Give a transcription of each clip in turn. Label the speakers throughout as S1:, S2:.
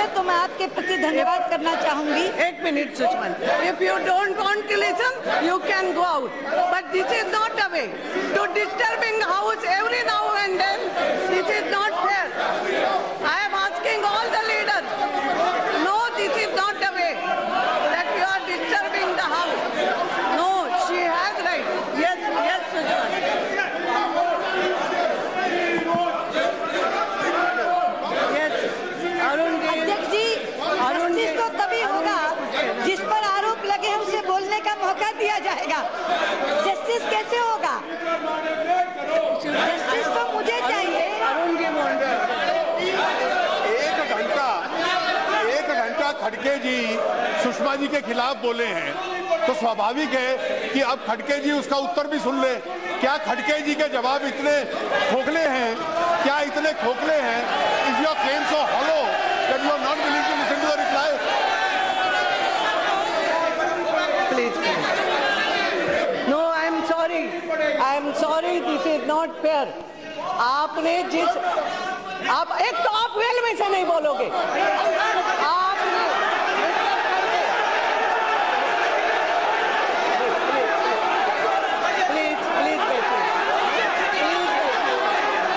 S1: पहले तो मैं आपके प्रति धन्यवाद करना चाहूँगी।
S2: एक minute Sushma if you don't want to listen you can go out but this is not a way to disturbing house every now and then this is not fair I am asking all the leaders no this is not a way that you are disturbing the house no she has right yes yes Sushma yes Arun ji
S1: अध्यक्ष जी
S2: Arun ji
S1: justice तो तभी
S2: अरुण
S1: होगा
S2: जी,
S1: जिस पर आरोप लगे हैं उसे बोलने का मौका दिया जाएगा जस्टिस कैसे होगा जस्टिस तो मुझे चाहिए
S2: अरुण जी बोल रहे हैं
S3: एक घंटा एक घंटा खड़के जी सुषमा जी के खिलाफ बोले हैं तो स्वाभाविक है कि अब खड़के जी उसका उत्तर भी सुन ले। क्या खड़के जी के जवाब इतने खोखले हैं? क्या इतने खोखले हैं? Is your claim so hollow that you not willing to listen to reply
S2: please no I am sorry I am sorry this is not fair आपने जिस आप एक तो आप वेल में से नहीं बोलोगे। आपने प्लीज़ प्लीज़ बैठिए please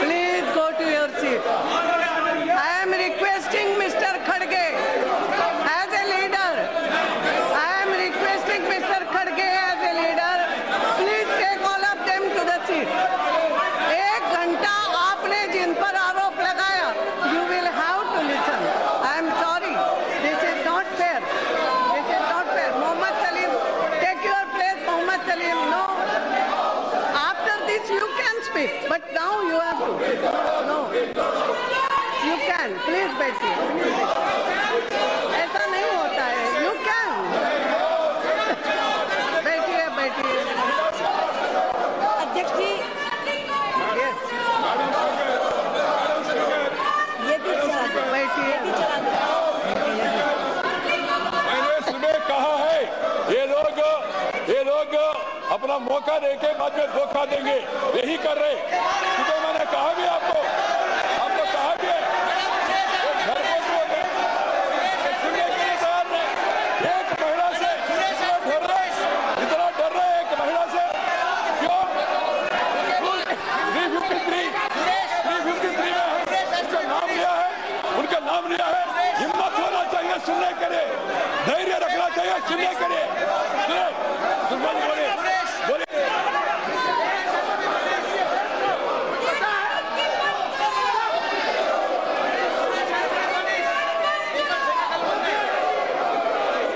S2: Please go to your seat. I am requesting Mr. Khadge as a leader. I am requesting Mr. Khadge as a leader. Please take all of them to the seat. एक घंटा आपने जिन पर आरोप लगाया you will have to listen. I am sorry. This is not fair. This is not fair. Mohammed Salim, take your place, Mohammed Salim. No. After this you can speak, but now you have to. No. You can. Please बैठिए. Please बैठिए. ऐसा नहीं होता है. You can. बैठिए बैठिए.
S1: अध्यक्ष जी
S2: Yes.
S1: ये भी चला दो
S2: बैठिए.
S1: ये भी चला दो
S4: मैंने सुबह कहा है ये लोग ये लोग अपना मौका देके बाद में धोखा देंगे यही कर रहे सुबह मैंने कहा भी आपको आपको कहा भी है ये घर को जो है, ये सुनने के लिए तैयार नहीं एक महिला से इतना डर रहे इतना डर रहे एक महिला से क्यों three fifty three three fifty three में उनका नाम लिया है उनका नाम लिया है हिम्मत होना चाहिए सुनने के लिए धैर्य रखना चाहिए सुनने के लिए सुने सुषमा जी बोलिए बोलिए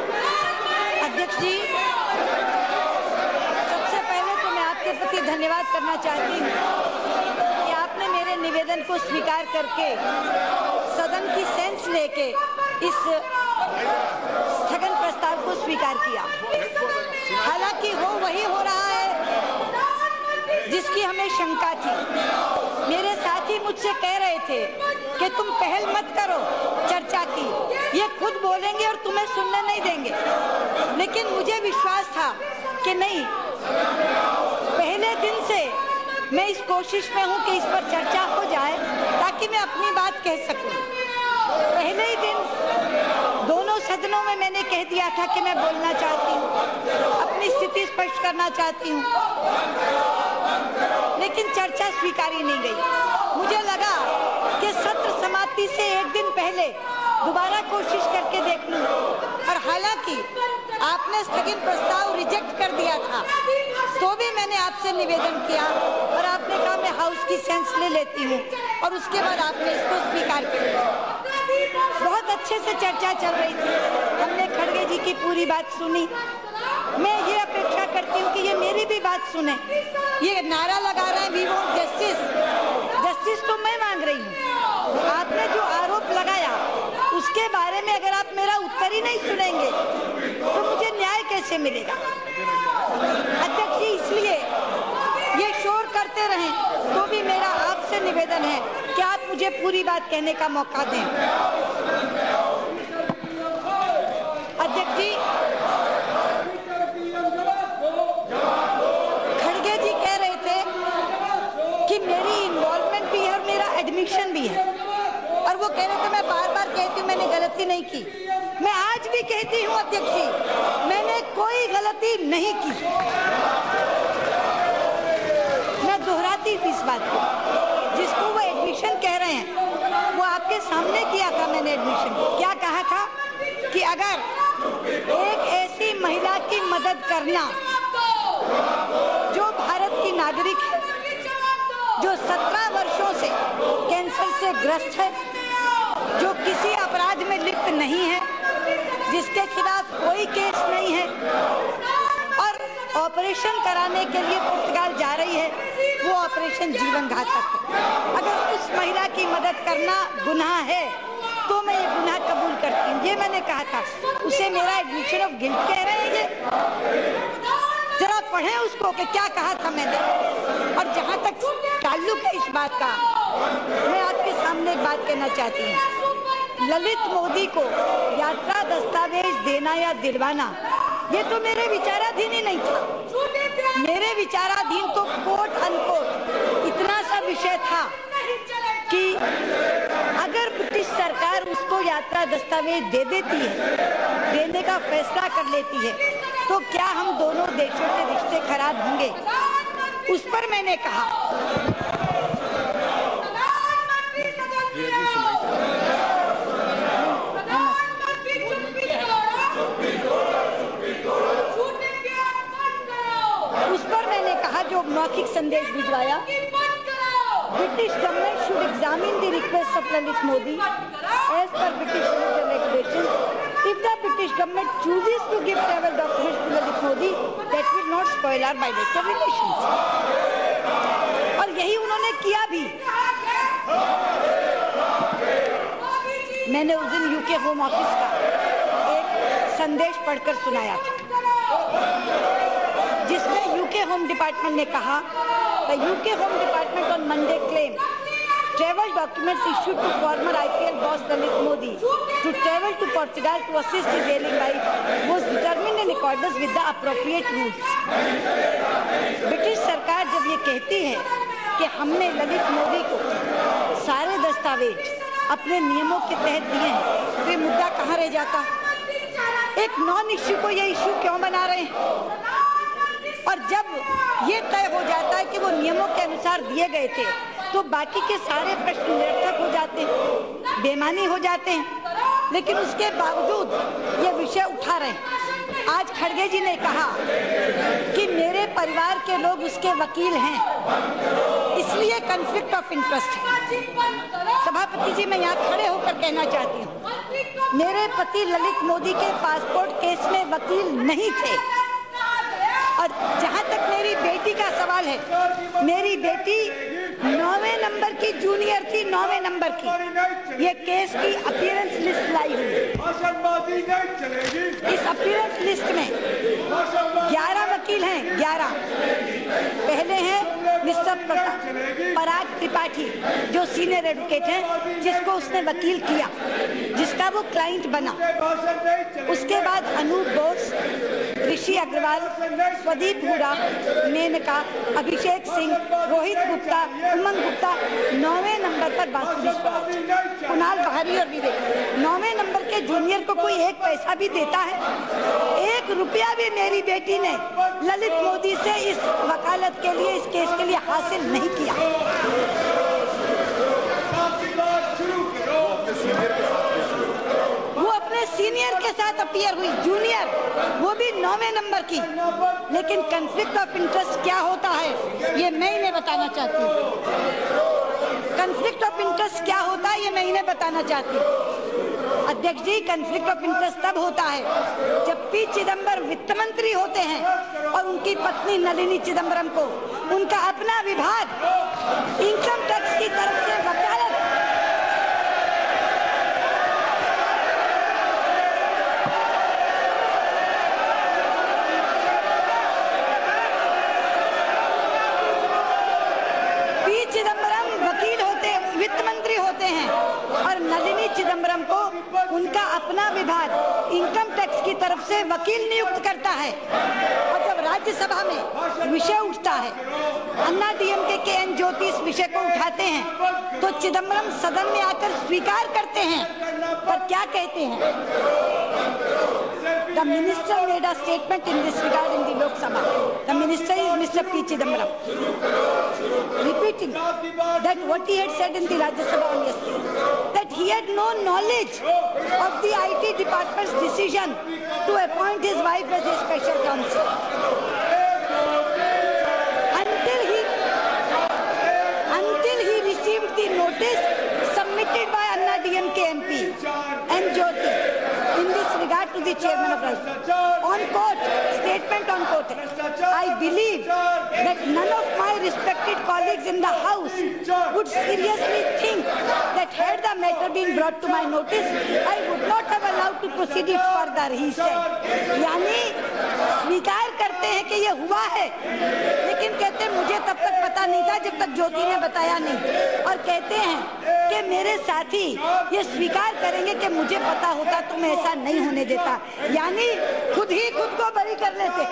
S1: अध्यक्ष जी सबसे पहले तो मैं आपके प्रति धन्यवाद करना चाहती हूँ कि आपने निवेदन को स्वीकार करके, सदन की सेंस लेके इस स्थगन प्रस्ताव को स्वीकार किया। हालाँकि वो वही हो रहा है, जिसकी हमें शंका थी। मेरे साथी मुझसे कह रहे थे कि तुम पहल मत करो, चर्चा की। ये खुद बोलेंगे और तुम्हें सुनने नहीं देंगे। लेकिन मुझे विश्वास था कि नहीं, पहले दिन से मैं इस कोशिश में हूँ कि इस पर चर्चा हो जाए, ताकि मैं अपनी बात कह सकूँ। पहले ही दिन दोनों सदनों में मैंने कह दिया था कि मैं बोलना चाहती हूँ, अपनी स्थिति स्पष्ट करना चाहती हूँ। लेकिन चर्चा स्वीकारी नहीं गई। मुझे लगा कि सत्र समाप्ति से एक दिन पहले दोबारा कोशिश करके देख लूँ और हालाँकि आपने स्थगित प्रस्ताव रिजेक्ट कर दिया था तो भी मैंने आपसे निवेदन किया और आपने कहा, मैं हाउस की सेंस ले लेती हूँ। और उसके बाद आपने इसको स्वीकार कर लिया। बहुत अच्छे से चर्चा चल रही थी। हमने खड़गे जी की पूरी बात सुनी। मैं ये अपेक्षा करती हूँ कि ये मेरी भी बात सुने। ये नारा लगा रहे हैं वी वॉन्ट जस्टिस जस्टिस तो मैं मांग रही हूँ। आपने जो आरोप लगाया उसके बारे में अगर आप मेरा उत्तर ही नहीं सुनेंगे तो मुझे न्याय कैसे मिलेगा? अध्यक्ष जी, इसलिए ये शोर करते रहें तो भी मेरा आपसे निवेदन है कि आप मुझे पूरी बात कहने का मौका दें। की। मैं आज भी कहती हूँ, अध्यक्ष जी मैंने कोई गलती नहीं की। मैं दोहराती हूँ इस बात को। जिसको वो एडमिशन कह रहे हैं, वो आपके सामने किया था मैंने एडमिशन क्या कहा था? कि अगर एक ऐसी महिला की मदद करना, जो भारत की नागरिक है, जो 17 वर्षों से कैंसर से ग्रस्त है जो किसी अपराध में लिप्त नहीं है, जिसके खिलाफ कोई केस नहीं है, और ऑपरेशन कराने के लिए पुर्तगाल जा रही है, वो ऑपरेशन जीवन घातक है। अगर उस महिला की मदद करना गुनाह है तो मैं ये गुनाह कबूल करती हूँ। ये मैंने कहा था। उसे मेरा एडमिशन ऑफ़ गिल्ट कह रहे हैं जरा पढ़े उसको कि क्या कहा था मैंने। और जहाँ तक ताल्लुक है इस बात का, मैं आपके सामने एक बात कहना चाहती हूँ। ललित मोदी को यात्रा दस्तावेज़ देना या दिलवाना, ये तो मेरे विचाराधीन ही नहीं था। मेरे विचाराधीन तो कोट अनकोट इतना सा विषय था कि अगर ब्रिटिश सरकार उसको यात्रा दस्तावेज़ दे देती है, देने का फैसला कर लेती है तो क्या हम दोनों देशों के रिश्ते खराब होंगे? उस पर मैंने कहा उस पर मैंने कहा जो मौखिक संदेश भिजवाया। British government should examine the request of Lalit Modi as per British if the British government chooses to give travel document to Lalit Modi that will not spoil our bilateral relation और यही उन्होंने किया भी। मैंने उस दिन UK home office का एक संदेश पढ़कर सुनाया था, जिसमें यूके होम डिपार्टमेंट ने कहा the UK home department on Monday claim travel document issue to former I P L boss Lalit Modi to travel to Portugal to assist railing by was determine in accordance with the appropriate rules British सरकार जब ये कहती है कि हमने ललित मोदी को सारे दस्तावेज़ अपने नियमों के तहत दिए हैं तो ये मुद्दा कहाँ रह जाता? एक नॉन इश्यू को ये इश्यू क्यों बना रहे हैं? और जब ये तय हो जाता है कि वो नियमों के अनुसार दिए गए थे तो बाकी के सारे प्रश्न निरर्थक हो जाते हैं, बेमानी हो जाते हैं। लेकिन उसके बावजूद ये विषय उठा रहे हैं। आज खड़गे जी ने कहा कि मेरे परिवार के लोग उसके वकील हैं, इसलिए कंफ्लिक्ट ऑफ़ इंटरेस्ट है। सभापति जी, मैं यहाँ खड़े होकर कहना चाहती हूँ, मेरे पति ललित मोदी के पासपोर्ट केस में वकील नहीं थे। और जहाँ तक मेरी बेटी का सवाल है, मेरी बेटी नौवे नंबर की जूनियर थी, नौवे नंबर की। ये केस की अपीयरेंस लिस्ट लाई हुई इस अपीयरेंस लिस्ट में ग्यारह वकील हैं, ग्यारह। पहले हैं मिस्टर पराग त्रिपाठी, जो सीनियर एडवोकेट हैं, जिसको उसने वकील किया, जिसका वो क्लाइंट बना। उसके बाद अनूप बोस, ऋषि अग्रवाल स्वदीप हुडा, मेनका, अभिषेक सिंह, रोहित गुप्ता, उमंग गुप्ता, नौवे नंबर पर बांसुरी कुणाल बहारी और विवेक। नौवे नंबर के जूनियर को कोई एक पैसा भी देता है? रुपया भी मेरी बेटी ने ललित मोदी से इस वकालत के लिए, इस केस के लिए हासिल नहीं किया। वो अपने सीनियर के साथ अपियर हुई जूनियर वो भी नौवे नंबर की। लेकिन कंफ्लिक्ट ऑफ़ इंटरेस्ट क्या होता है, ये मैं इन्हें बताना चाहती। हूँ कंफ्लिक्ट ऑफ़ इंटरेस्ट क्या होता है, ये मैं इन्हें बताना चाहती। हूँ अध्यक्ष जी कंफ्लिक्ट ऑफ़ इंटरेस्ट तब होता है जब पी चिदम्बर वित्त मंत्री होते हैं और उनकी पत्नी नलिनी चिदम्बरम को उनका अपना विभाग इनकम टैक्स की तरफ़ से वकालत पी चिदम्बरम वकील होते वित्त मंत्री होते हैं और नलिनी चिदम्बरम को उनका अपना विभाग इनकम टैक्स की तरफ़ से वकील नियुक्त करता है और जब राज्यसभा में विषय उठता है, अन्ना डीएमके के एन ज्योति इस विषय को उठाते हैं तो चिदम्बरम सदन में आकर स्वीकार करते हैं पर क्या कहते हैं The minister made a statement in this regard in the Lok Sabha. The minister is Mr. P. Repeating that what he had said in the Rajya Sabha on yesterday, that he had no knowledge of the IT department's decision to appoint his wife as a special counsel. Until he until he received the notice submitted by Anna DMK MP and Jyoti in this regard to the chairman of. On court, statement on court. I believe that none of my respected colleagues in the house would seriously think that had the matter been brought to my notice, I would not have allowed to proceed it further, he said. यानी स्वीकार करते हैं कि ये हुआ है। लेकिन कहते मुझे तब तक पता नहीं था जब तक ज्योति ने बताया नहीं। और कहते हैं कि मेरे साथी ये स्वीकार करेंगे कि मुझे पता होता तो मैं ऐसा नहीं होने देता। यानी खुद ही खुद को बरी कर लेते।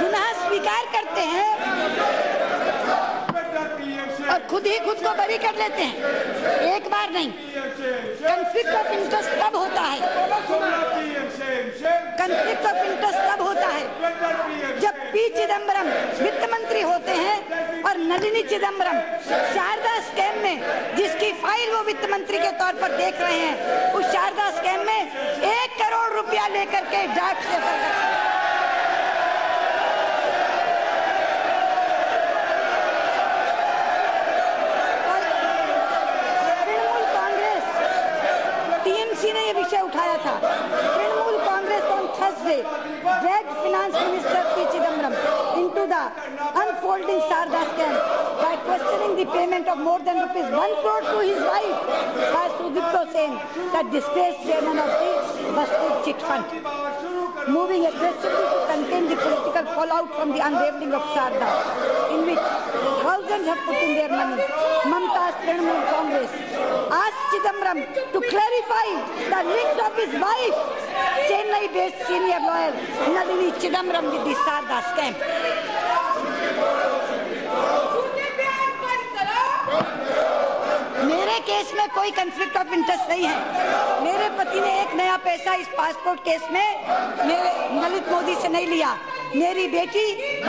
S1: गुनाह स्वीकार करते हैं खुद ही खुद को बरी कर लेते हैं। एक बार नहीं। कंफ्लिक्ट ऑफ़ इंटरेस्ट तब होता है। कंफ्लिक्ट ऑफ़ इंटरेस्ट तब होता है, जब पी चिदम्बरम वित्त मंत्री होते हैं और नलिनी चिदम्बरम शारदा स्कैम में, जिसकी फ़ाइल वो वित्त मंत्री के तौर पर देख रहे हैं, उस शारदा स्कैम में एक करोड़ रुपया लेकर के ड्राफ्ट से Murthy dragged Finance Minister P. Chidambaram into the unfolding Sarda scam by questioning the payment of more than rupees 1 crore to his wife by Sudipto Sen, the disgraced chairman of the Basti Chit Fund, moving aggressively to contain the political fallout from the unraveling of Sarda, in which thousands have put in their money. Mamta's Trinamool Congress Chidambaram to clarify the links of his wife, Chennai-based senior lawyer Nalini Chidambaram with the Sarda scam. मेरे case में कोई conflict of interest नहीं है। मेरे पति ने एक नया पैसा इस पासपोर्ट केस में मेरे ललित मोदी से नहीं लिया। मेरी बेटी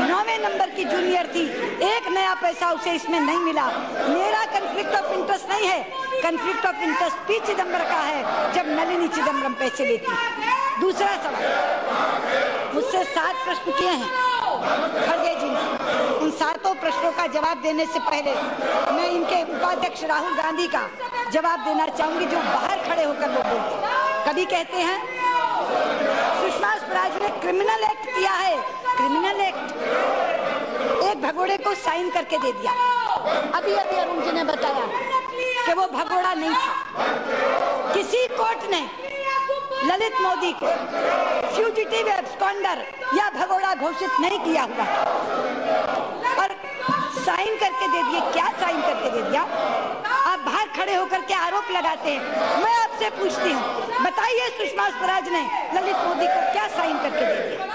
S1: नौवे नंबर की जूनियर थी। एक नया पैसा उसे इसमें नहीं मिला। मेरा कंफ्लिक्ट ऑफ़ इंटरेस्ट नहीं है। Conflict of interest P Chidambaram का है, जब नलिनी चिदम्बरम पैसे लेती। दूसरा सवाल। मुझसे सात प्रश्न किए हैं। खड़गे जी ने उन सातों प्रश्नों का जवाब देने से पहले मैं इनके उपाध्यक्ष राहुल गांधी का जवाब देना चाहूँगी, जो बाहर खड़े होकर वो बोलते कभी कहते हैं, सुषमा स्वराज ने क्रिमिनल एक्ट किया है। क्रिमिनल एक्ट एक भगोड़े को साइन करके दे दिया। अभी अभी अरुण जी ने बताया। कि वो भगोड़ा नहीं था। किसी कोर्ट ने ललित मोदी को फ्यूजिटिव एब्सकॉन्डर या भगोड़ा घोषित नहीं किया हुआ। और साइन करके दे दिए। क्या साइन करके दे दिया? आप बाहर खड़े होकर के आरोप लगाते हैं। मैं आपसे पूछती हूँ, बताइए सुषमा स्वराज ने ललित मोदी को क्या साइन करके दे दिया?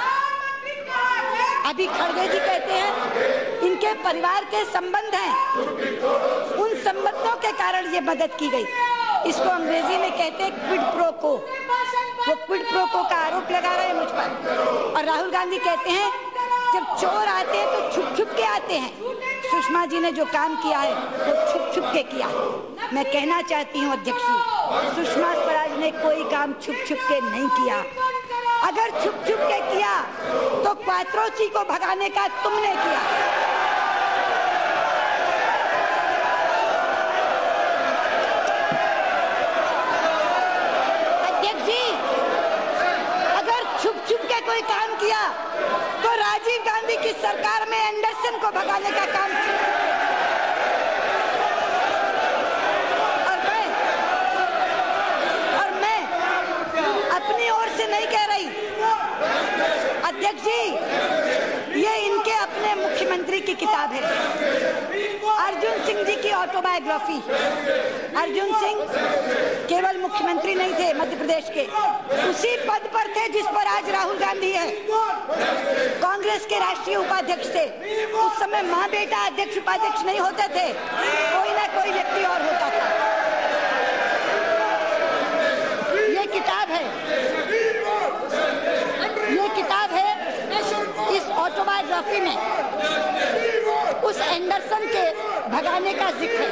S1: अभी खड़गे जी कहते हैं इनके परिवार के संबंध हैं, उन संबंधों के कारण ये मदद की गई। इसको अंग्रेज़ी में कहते हैं क्विड प्रो को वो क्विड प्रो को का आरोप लगा रहे हैं मुझ पर। और राहुल गांधी कहते हैं, जब चोर आते हैं तो छुप छुप के आते हैं। सुषमा जी ने जो काम किया है, वो छुप छुप के किया है। मैं कहना चाहती हूँ, अध्यक्ष जी, सुषमा स्वराज ने कोई काम छुप छुप के नहीं किया। अगर छुप छुप के किया तो क्वात्रोची को भगाने का तुमने किया। किया तो राजीव गांधी की सरकार में एंडरसन को भगाने का काम और मैं और मैं अपनी ओर से नहीं कह रही। अध्यक्ष जी, ये इनके अपने मुख्यमंत्री की किताब है। अर्जुन सिंह जी की ऑटोबायोग्राफी अर्जुन सिंह केवल मुख्यमंत्री नहीं थे, मध्य प्रदेश के। उसी पद पर थे जिस पर आज राहुल गांधी है। कांग्रेस के राष्ट्रीय उपाध्यक्ष थे। उस समय माँ बेटा अध्यक्ष उपाध्यक्ष नहीं होते थे। कोई ना कोई व्यक्ति और होता था। ये किताब है। ये किताब है इस ऑटोबायोग्राफी में। उस एंडरसन के भगाने का ज़िक्र।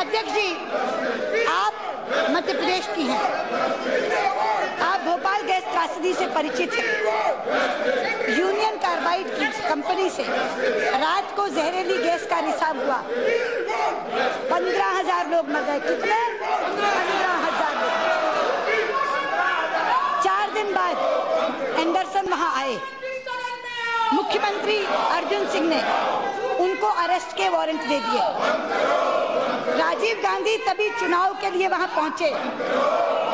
S1: अध्यक्ष जी, आप मध्य प्रदेश की हैं। त्रासदी से परिचित हैं। यूनियन कार्बाइड की कंपनी से रात को जहरीली गैस का रिसाव हुआ। पंद्रह हज़ार लोग मर गए। कितने? पंद्रह हज़ार लोग। चार दिन बाद एंडरसन वहाँ आए। मुख्यमंत्री अर्जुन सिंह ने उनको अरेस्ट के वारंट दे दिए। राजीव गांधी तभी चुनाव के लिए वहाँ पहुँचे।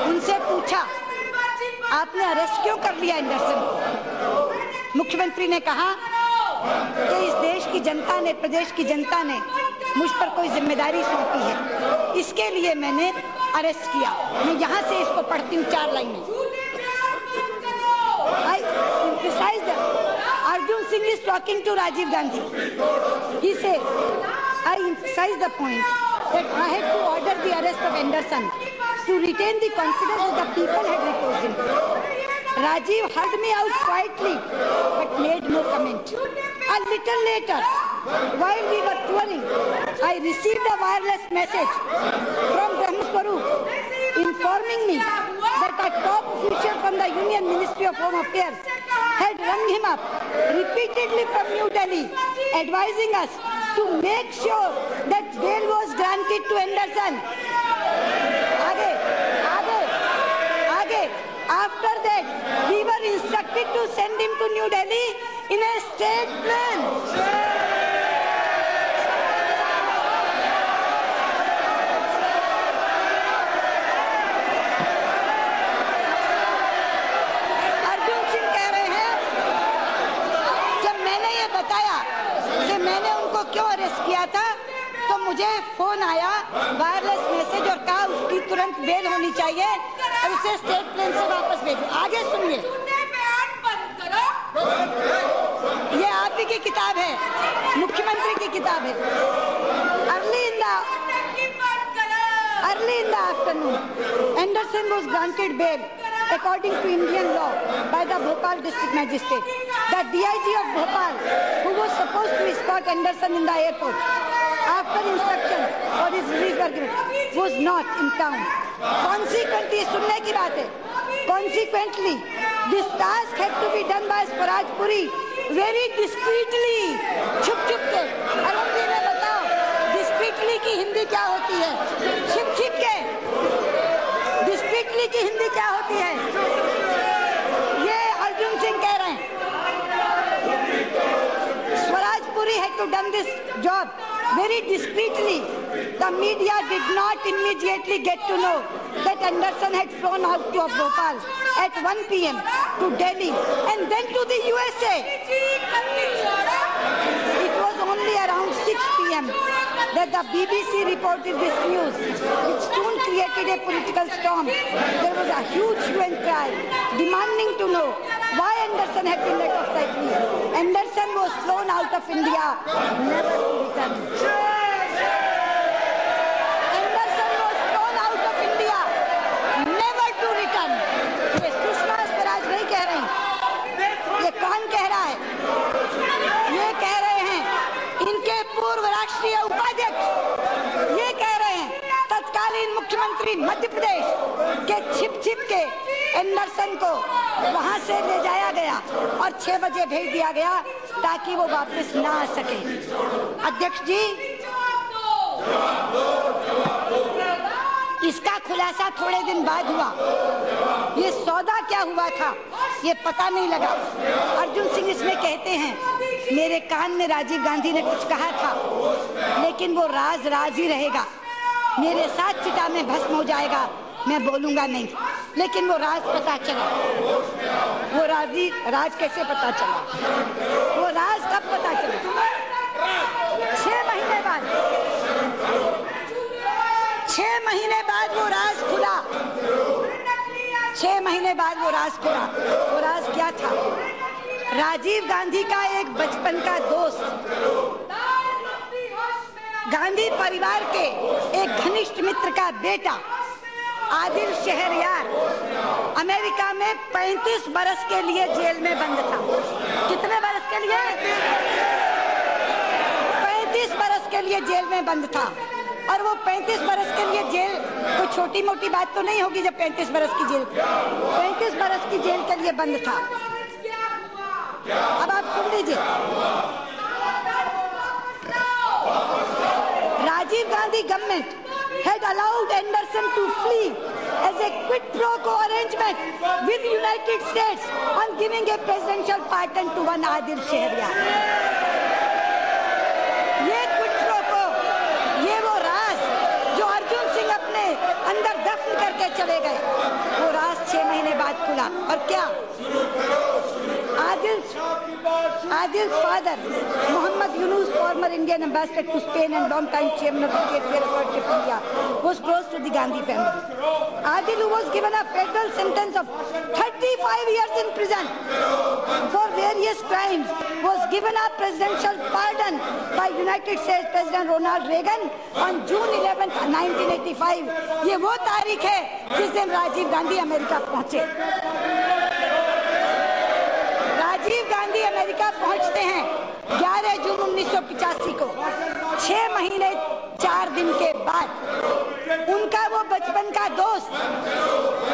S1: उनसे पूछा आपने अरेस्ट क्यों कर लिया एंडरसन को मुख्यमंत्री ने कहा कि इस देश की जनता ने, प्रदेश की जनता ने मुझ पर कोई ज़िम्मेदारी सौंपी है। इसके लिए मैंने अरेस्ट किया। मैं यहाँ से इसको पढ़ती हूँ, चार लाइनें। Arjun Singh is talking to Rajiv Gandhi he says I emphasize the point I have to order the arrest of Anderson to retain the confidence the people had reposed in. Rajiv heard me out quietly but made no comment. A little later, while we were touring, I received a wireless message from Brahmaswarup informing me that a top official from the Union Ministry of Home Affairs had rung him up repeatedly from New Delhi, advising us to make sure that bail was granted to Anderson. After that, we were instructed to send him to New Delhi in a state plane. Arjun Singh कह रहे हैं जब मैंने ये बताया मैंने उनको क्यों अरेस्ट किया था तो मुझे फ़ोन आया वायरलेस मैसेज और कहा उसकी तुरंत बेल होनी चाहिए और उसे स्टेट प्लेन से वापस भेजो आगे सुनिए ये आप ही की किताब है मुख्यमंत्री की किताब है early in the Early in the afternoon, Anderson was granted bail according to Indian law by the Bhopal district magistrate. The DIG of Bhopal, who was supposed to escort Anderson in the airport after instructions for his release were given, was not in town. Consequently सुनने की बात है। Consequently this task had to be done by Swaraj Puri very discreetly छुप छुप के अरुण जी ने बताओ discreetly की हिंदी क्या होती है? छिप छिप के डिस्क्रीटली की हिंदी क्या होती है? ये अर्जुन सिंह कह रहे हैं। Swaraj Puri had to done this job very discreetly The media did not immediately get to know that Anderson had flown out to Bhopal at 1 p.m. to Delhi and then to the USA. It was only around 6 p.m. that the BBC reported this news, which soon created a political storm. There was a huge and cry demanding to know why Anderson had been let off lightly. Anderson was flown out of India, never to return. पूर्व राष्ट्रीय उपाध्यक्ष ये कह रहे हैं, तत्कालीन मुख्यमंत्री मध्य प्रदेश के छिप छिप के एंडरसन को वहाँ से ले जाया गया और छह बजे भेज दिया गया ताकि वो वापस ना आ सके। अध्यक्ष जी, इसका खुलासा थोड़े दिन बाद हुआ। ये सौदा क्या हुआ था, ये पता नहीं लगा। अर्जुन सिंह इसमें कहते हैं मेरे कान में राजीव गांधी ने कुछ कहा था, लेकिन वो राज राज ही रहेगा। मेरे साथ चिता में भस्म हो जाएगा, मैं बोलूँगा नहीं। लेकिन वो राज पता चला। वो राज़ी, राज कैसे पता चला? वो राज कब पता चला? छह महीने बाद। छह महीने बाद वो राज खुला। छह महीने बाद वो राज खुला। वो राज क्या था? राजीव गांधी का एक बचपन का दोस्त। गांधी परिवार के एक घनिष्ठ मित्र का बेटा, आदिल शहरयार, अमेरिका में 35 बरस के लिए जेल में बंद था। कितने बरस के लिए? 35 बरस के लिए जेल में बंद था। और वो 35 बरस के लिए जेल, कोई छोटी मोटी बात तो नहीं होगी जब 35 बरस की जेल 35 बरस की जेल के लिए बंद था। अब आप सुन लीजिए। Rajiv Gandhi government had allowed Anderson to flee as a quid pro quo arrangement with United States on giving a presidential pardon to one Adil Shahryar वो राज जो अर्जुन सिंह अपने अंदर दफन करके चले गए। वो राज छह महीने बाद खुला और क्या? Adil Adil's father, Muhammad Yunus, former Indian ambassador to Spain and long-time chairman of the State Welfare of India, was close to the Gandhi family. Adil, who was given a federal sentence of 35 years in prison for various crimes, was given a presidential pardon by United States President Ronald Reagan on June 11, 1985. ये वो तारीख है जिस दिन Rajiv Gandhi America पहुँचे Rajiv Gandhi America पहुँचते हैं 11 जून 1985 को, छह महीने, चार दिन के बाद। उनका वो बचपन का दोस्त,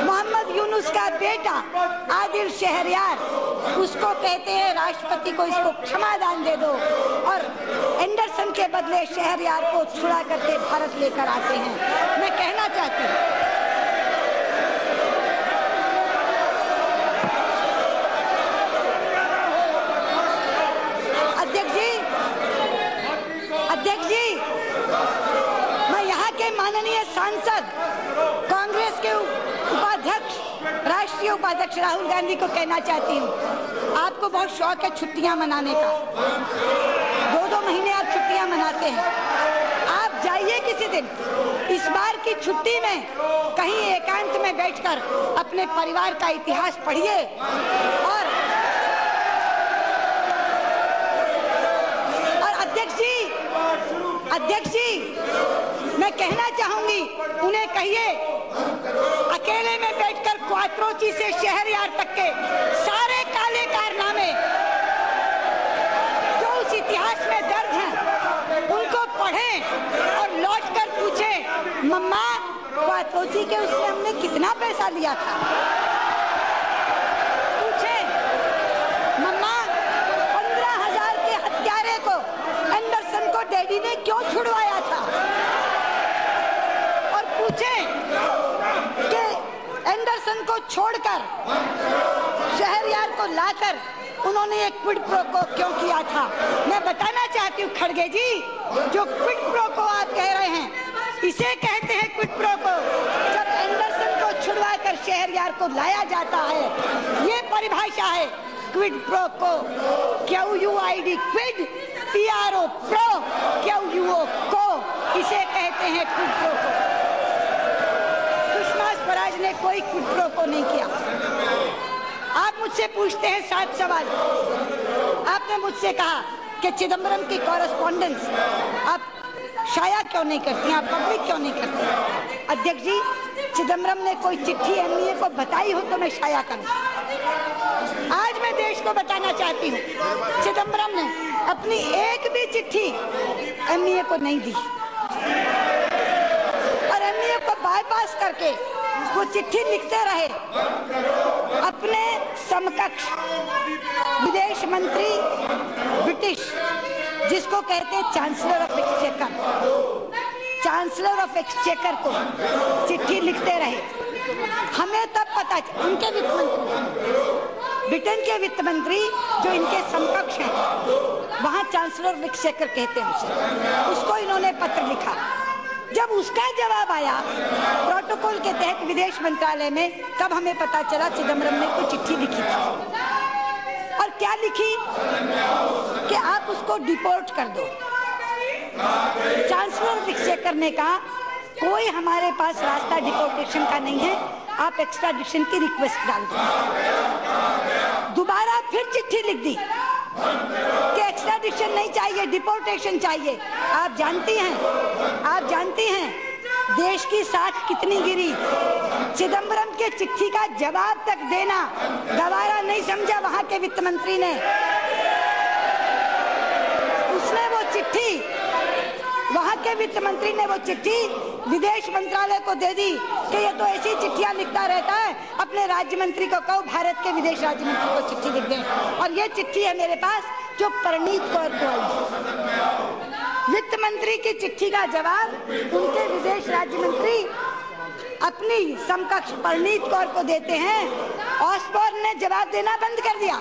S1: मोहम्मद यूनुस का बेटा, आदिल शहरियार, उसको कहते हैं राष्ट्रपति को इसको क्षमा दान दे दो और एंडरसन के बदले शहरियार को छुड़ा करके भारत लेकर आते हैं। मैं कहना चाहती हूँ अध्यक्ष जी अध्यक्ष जी मैं यहाँ के माननीय सांसद कांग्रेस के उपाध्यक्ष राष्ट्रीय उपाध्यक्ष राहुल गांधी को कहना चाहती हूँ, आपको बहुत शौक है छुट्टियाँ मनाने का। दो दो महीने आप छुट्टियाँ मनाते हैं। आप जाइए किसी दिन, इस बार की छुट्टी में कहीं एकांत में बैठकर अपने परिवार का इतिहास पढ़िए और और अध्यक्ष जी अध्यक्ष जी कहना चाहूँगी, उन्हें कहिए, अकेले में बैठकर क्वात्रोची से शहर यार तक के सारे काले कारनामे, जो उस इतिहास में दर्ज हैं, उनको पढ़ें और लौट कर पूछें, मम्मा, क्वात्रोची के उससे हमने कितना पैसा लिया था? मम्मा, पंद्रह हज़ार के हत्यारे को एंडरसन को डैडी ने क्यों छुड़वाया था और पूछें कि एंडरसन को छोड़कर शहरयार को लाकर उन्होंने एक क्विड प्रो को क्यों किया था? मैं बताना चाहती हूँ, खड़गे जी, जो क्विड प्रो को आप कह रहे हैं, इसे कहते हैं क्विड प्रो को जब एंडरसन को छुड़वा कर शहरयार को लाया जाता है, ये परिभाषा है quid pro quo Q U I D quid P R O pro Q U O quo इसे कहते हैं क्विड प्रो को सुषमा स्वराज ने कोई क्विड प्रो को नहीं किया। आप मुझसे पूछते हैं सात सवाल। आपने मुझसे कहा कि चिदम्बरम की कॉरेस्पॉन्डेंस आप शाया क्यों नहीं करती, आप पब्लिक क्यों नहीं करती? अध्यक्ष जी चिदम्बरम ने कोई चिट्ठी एमईए को बताई हो तो मैं शाया करूँ आज मैं देश को बताना चाहती हूँ। चिदम्बरम ने अपनी एक भी चिट्ठी एमईए को नहीं दी। और एमईए को बाईपास करके वो चिट्ठी लिखते रहे। अपने समकक्ष विदेश मंत्री ब्रिटिश, जिसको कहते हैं chancellor of exchequer chancellor of exchequer को चिट्ठी लिखते रहे। हमें तब पता उनके वित्त मंत्री, ब्रिटेन के वित्त मंत्री जो इनके समकक्ष हैं, वहाँ चांसलर ऑफ़ एक्सचेकर कहते हैं उसे। उसको इन्होंने पत्र लिखा। जब उसका जवाब आया प्रोटोकॉल के तहत विदेश मंत्रालय में, तब हमें पता चला चिदम्बरम ने कोई चिट्ठी लिखी थी। और क्या लिखी? कि आप उसको डिपोर्ट कर दो। चांसलर एक्सचेकर ने कहा कोई हमारे पास रास्ता डिपोर्टेशन का नहीं है। आप एक्स्ट्राडिशन की रिक्वेस्ट डाल दो। दोबारा फिर चिट्ठी लिख दी। कि एक्स्ट्राडिशन नहीं चाहिए डिपोर्टेशन चाहिए। आप जानती हैं, आप जानती हैं, देश की साख कितनी गिरी। चिदम्बरम के चिट्ठी का जवाब तक देना, गवारा नहीं समझा वहाँ के वित्त मंत्री ने। उसने वो चिट्ठी, वहाँ के वित्त मंत्री ने वो चिट्ठी विदेश मंत्रालय को दे दी कि ये तो ऐसी चिट्ठियाँ लिखता रहता है। अपने राज्य मंत्री को कहो, भारत के विदेश राज्य मंत्री को चिट्ठी लिख दे। और ये चिट्ठी है मेरे पास, जो परनीत कौर को आई वित्त मंत्री की चिट्ठी का जवाब उनके विदेश राज्य मंत्री अपनी समकक्ष परनीत कौर को देते हैं। ऑसबॉर्न ने जवाब देना बंद कर दिया।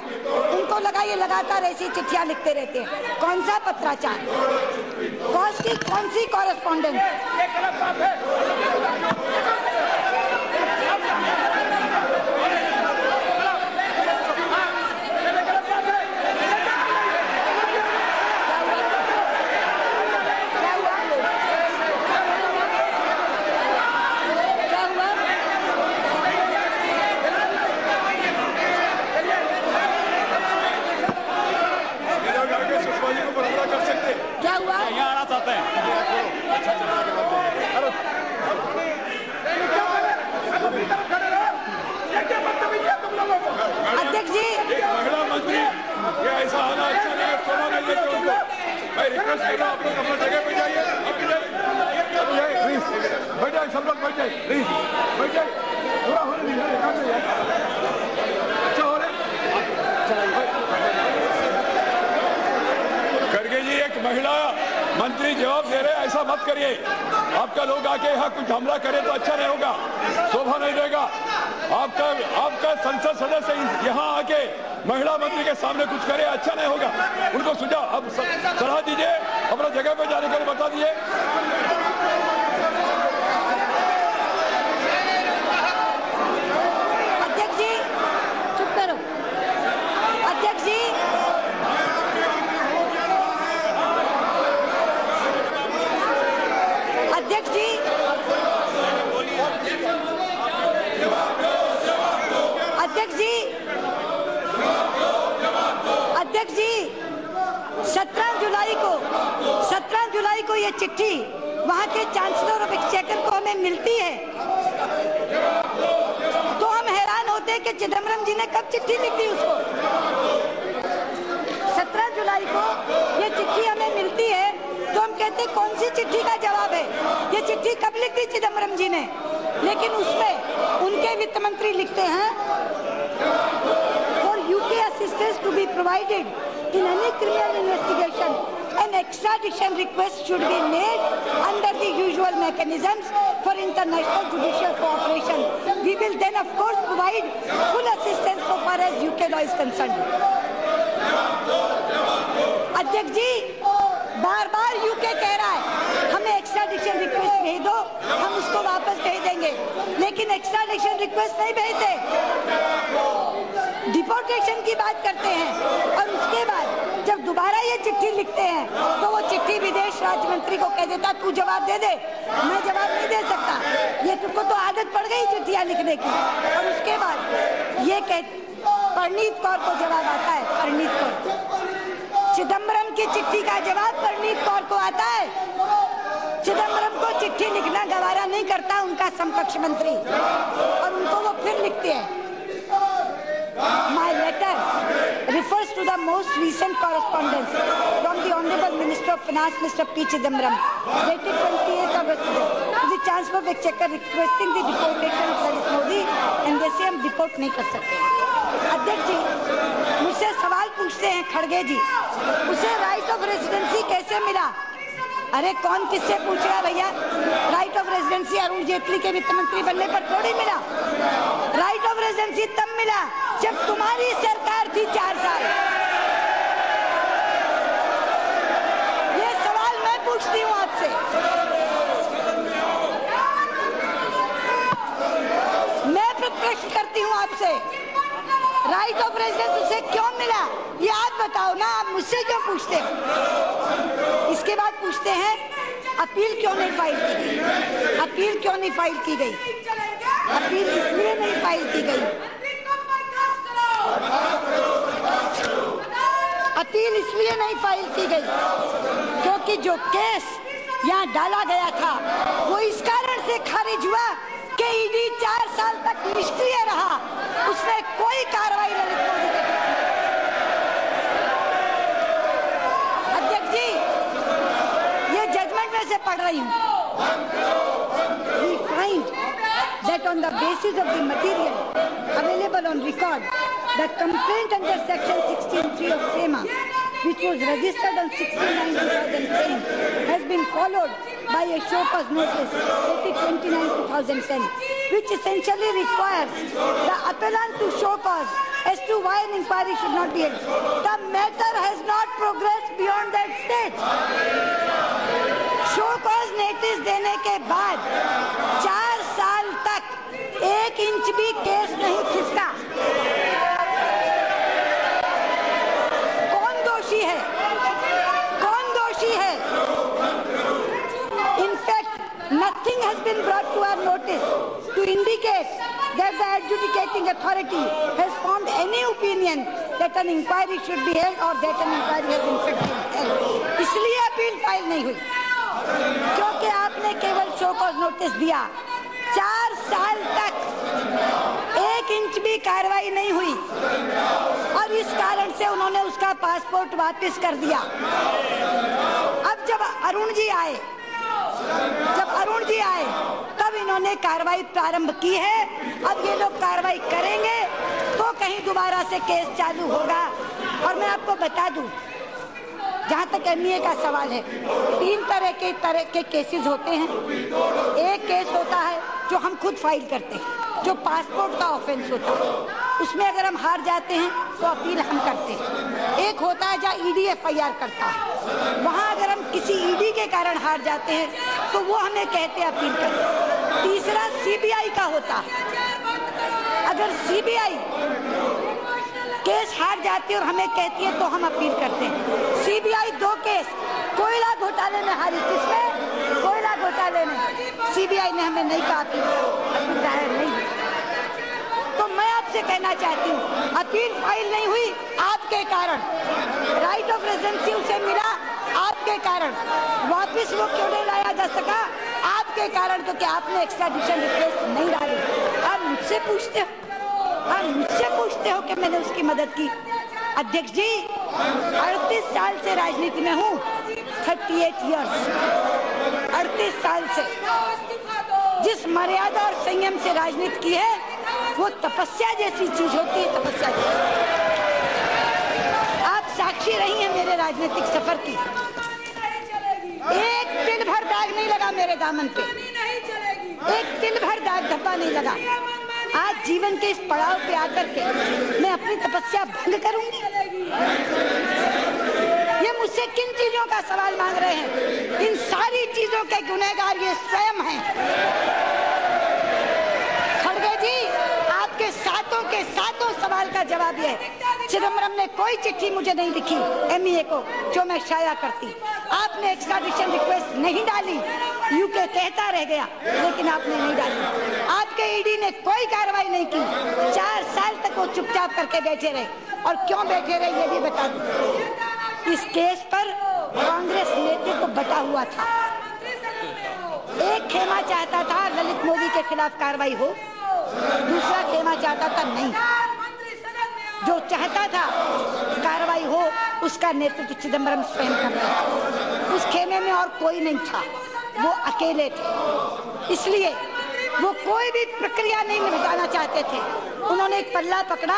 S1: उनको लगा ये लगातार ऐसी चिट्ठियाँ लिखते रहते हैं। कौन सा पत्राचार? कौन सी कौन सी कॉरेस्पॉन्डेंट क्या हुआ क्या हुआ
S4: सुषमा जी को बरामदा कर सकते
S1: क्या हुआ
S5: यहाँ आना चाहते हैं
S1: अध्यक्ष जी
S4: एक महिला मंत्री ये ऐसा आना अच्छा नहीं क्यों नहीं लेते उनको मैं रिक्वेस्ट कर रहा हूँ आप लोग अपनी जगह पे जाइए। आप जाइए प्लीज़ बैठ जाइए सब लोग बैठ जाइए प्लीज़ बैठ जाइए। पूरा होने दीजिए कहाँ से अच्छा हो रहे खड़गे जी एक महिला मंत्री जवाब दे रहे ऐसा मत करिए। आपका लोग आके यहाँ कुछ हमला करे तो अच्छा नहीं होगा शोभा नहीं देगा आपका आपका संसद सदस्य यहाँ आके महिला मंत्री के सामने कुछ करे अच्छा नहीं होगा। उनको सुझाव अब सलाह दीजिए, अपना जगह पे जाने के लिए बता दीजिए।
S1: 17 जुलाई को 17 जुलाई को ये चिट्ठी वहाँ के चांसलर ऑफ़ एक्सचेकर को हमें मिलती है। तो हम हैरान होते हैं कि चिदम्बरम जी ने कब चिट्ठी लिखी उसको। 17 जुलाई को ये चिट्ठी हमें मिलती है तो हम कहते कौन सी चिट्ठी का जवाब है? ये चिट्ठी कब लिखी चिदम्बरम जी ने? लेकिन उसमें उनके वित्त मंत्री लिखते हैं for UK assistance to be provided in any criminal investigation an extradition request should be made under the usual mechanisms for international judicial cooperation. We will then of course provide full assistance so far as UK law is concerned. अध्यक्ष जी बार बार UK कह रहा है हमें extradition request भेज दो हम उसको वापस भेज देंगे लेकिन एक्स्ट्राडिशन रिक्वेस्ट नहीं भेजते डिपोर्टेशन की बात करते हैं। और उसके बाद जब दोबारा ये चिट्ठी लिखते हैं तो वो चिट्ठी विदेश राज्य मंत्री को कह देता, तू जवाब दे दे। मैं जवाब नहीं दे सकता। ये तुमको तो आदत पड़ गई चिट्ठियाँ लिखने की। और उसके बाद ये कह, परनीत कौर को जवाब आता है। परनीत कौर। चिदम्बरम की चिट्ठी का जवाब परनीत कौर को आता है। चिदम्बरम को चिट्ठी लिखना गवारा नहीं करता उनका समकक्ष मंत्री। और उनको वो फिर लिखते हैं। My letter refers to the most recent correspondence from the Honorable Minister of Finance, Mr. P. Chidambaram, dated 28th August to the Chancellor of Exchequer requesting the deportation of Lalit Modi and जैसे हम deport नहीं कर सकते अध्यक्ष जी मुझसे सवाल पूछते हैं खड़गे जी उसे राइट ऑफ़ रेसिडेंसी कैसे मिला अरे कौन किससे पूछ रहा है भैया right of residency Arun Jaitley के वित्त मंत्री बनने पर थोड़ी मिला रेजिडेंसी तब मिला जब तुम्हारी सरकार थी चार साल। ये सवाल मैं पूछती हूँ आपसे। मैं प्रश्न करती हूँ आपसे। राइट ऑफ़ रेजिडेंस उसे क्यों मिला? ये आप बताओ ना, आप मुझसे क्यों पूछते हो? इसके बाद पूछते हैं, अपील क्यों नहीं फ़ाइल की गई? अपील क्यों नहीं फ़ाइल की गई? अपील इसलिए नहीं फ़ाइल की गई। अपील इसलिए नहीं फ़ाइल की गई, क्योंकि जो केस यहाँ डाला गया था, वो इस कारण से खारिज हुआ कि ईडी चार साल तक निष्क्रिय रहा। उसने कोई कार्रवाई ललित मोदी के। अध्यक्ष जी, ये जजमेंट में से पढ़ रही हूँ। that on the basis of the material available on record, the complaint under section 16.3 of SEMA, which was registered on 16-9-2010, has been followed by a show cause notice dated 29-2010, which essentially requires the appellant to show cause as to why an inquiry should not be held. The matter has not progressed beyond that stage. Show cause notice देने के बाद चार Adjudicating authority has formed any opinion that an inquiry should be held or that an inquiry has been held. इसलिए appeal file नहीं हुई क्योंकि आपने केवल शो कॉज नोटिस दिया चार साल तक एक इंच भी कार्रवाई नहीं हुई और इस कारण से उन्होंने उसका पासपोर्ट वापस कर दिया अब जब अरुण जी आए जब अरुण जी आए, तब इन्होंने कार्रवाई प्रारंभ की है। अब ये लोग कार्रवाई करेंगे तो कहीं दोबारा से केस चालू होगा। और मैं आपको बता दूँ, जहाँ तक एमईए का सवाल है, तीन तरह के तरह के केसेस होते हैं। एक केस होता है, जो हम खुद फ़ाइल करते हैं, जो पासपोर्ट का ऑफेंस होता है। उसमें अगर हम हार जाते हैं तो अपील हम करते हैं। एक होता है जहाँ ईडी एफ़ आई आर करता है। वहाँ अगर हम किसी ईडी के कारण हार जाते हैं तो वो हमें कहते अपील करें तीसरा सीबीआई का होता है। अगर सीबीआई केस हार जाती है और हमें कहती है तो हम अपील करते हैं। सीबीआई दो केस। कोयला घोटाले में हारी किसमें कोयला घोटाले में। सीबीआई ने हमें नहीं कहा अपील अपील दायर नहीं तो मैं आपसे कहना चाहती हूँ। अपील फ़ाइल नहीं हुई आपके कारण। राइट ऑफ़ रेजिडेंसी उसे मिला आपके कारण। वापस वो क्यों नहीं लाया जा सका? आपके कारण क्योंकि आपने एक्स्ट्राडिशन रिक्वेस्ट नहीं डाली। आप मुझसे पूछते हो। आप मुझसे पूछते हो कि मैंने उसकी मदद की। अध्यक्ष जी, अड़तीस साल से राजनीति में हूँ। थर्टी एट ईयर्स अड़तीस साल से। जिस मर्यादा और संयम से राजनीति की है वो तपस्या जैसी चीज़ होती है तपस्या जैसी आप साक्षी रही हैं मेरे राजनीतिक सफ़र की एक तिल भर दाग नहीं लगा मेरे दामन पे एक तिल भर दाग धब्बा नहीं लगा आज जीवन के इस पड़ाव पे आकर के मैं अपनी तपस्या भंग करूँगी। ये मुझसे किन चीज़ों का सवाल मांग रहे हैं? इन सारी चीज़ों के गुनहगार ये स्वयं हैं खड़गे जी आपके सातों के सातों सवाल का जवाब ये है। चिदम्बरम ने कोई चिट्ठी मुझे नहीं लिखी एमईए को, जो मैं शाया करती, आपने एक्स्ट्राडिशन रिक्वेस्ट नहीं डाली। यूके कहता रह गया, लेकिन आपने नहीं डाली। आपके ईडी ने कोई कार्रवाई नहीं की। चार साल तक वो चुपचाप करके बैठे रहे। और क्यों बैठे रहे, ये भी बता दूँ। इस केस पर कांग्रेस नेतृत्व को बटा हुआ था। एक खेमा चाहता था ललित मोदी के खिलाफ कार्रवाई हो। दूसरा देना चाहता था, नहीं। जो चाहता था कार्रवाई हो, उसका नेतृत्व चिदम्बरम स्वयं कर रहे उस खेमे में और कोई नहीं था। वो अकेले थे। इसलिए वो कोई भी प्रक्रिया नहीं निभाना चाहते थे। उन्होंने एक पल्ला पकड़ा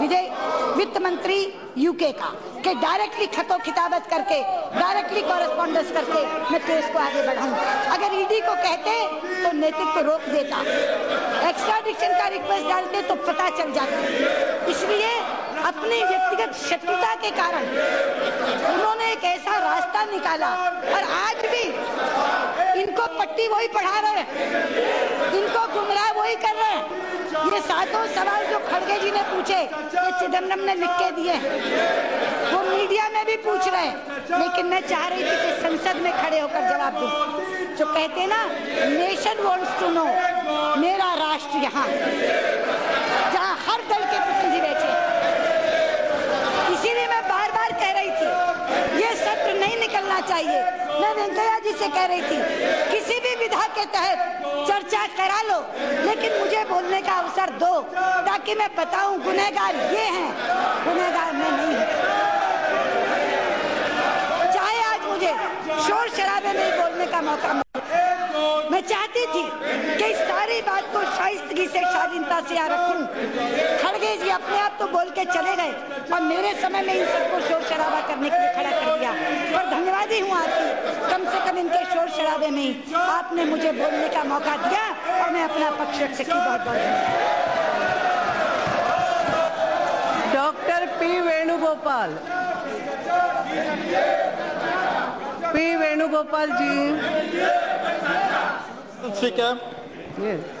S1: विजय, वित्त मंत्री यूके का, कि डायरेक्टली खतो खिताबत करके डायरेक्टली कॉरेस्पॉन्डेंस करके मैं केस को आगे बढ़ाऊं। अगर ईडी को कहते तो नेतृत्व रोक देता। एक्स्ट्राडिक्शन का रिक्वेस्ट डालते तो पता चल जाता। इसलिए अपनी व्यक्तिगत शत्रुता के कारण उन्होंने एक ऐसा रास्ता निकाला, और आज भी इनको पट्टी वही पढ़ा रहे हैं। इनको गुमराह वही कर रहे हैं। ये सातों सवाल जो खड़गे जी ने पूछे, ये चिदम्बरम ने लिख के दिए। वो मीडिया में भी पूछ रहे हैं, लेकिन मैं चाह रही थी कि संसद में खड़े होकर जवाब दूँ। जो कहते ना नेशन वॉन्ट्स टू नो मेरा राष्ट्र यहाँ जहाँ हर दल के प्रतिनिधि बैठे इसीलिए मैं बार बार कह रही थी, ये सत्र नहीं निकलना चाहिए। मैं वेंकैया जी से कह रही थी, किसी भी के तहत चर्चा करा लो, लेकिन मुझे बोलने का अवसर दो, ताकि मैं बताऊँ गुनहगार ये हैं, गुनहगार मैं नहीं हूँ। चाहे आज मुझे शोर शराबे नहीं बोलने का मौका मैं चाहती थी कि इस सारी बात को शाइस्तगी से, शालीनता से यहाँ रखूँ। खड़गे जी अपने आप तो बोल के चले गए और मेरे समय में इन सबको शोर शराबा करने के लिए खड़ा कर दिया। पर धन्यवादी हूँ आपकी। कम से कम इनके शोर शराबे में आपने मुझे बोलने का मौका दिया और मैं अपना पक्ष रख सकी। बहुत बहुत
S2: doctor P Venugopal. P Venugopal ji.
S6: Zwicker.
S2: Yeah.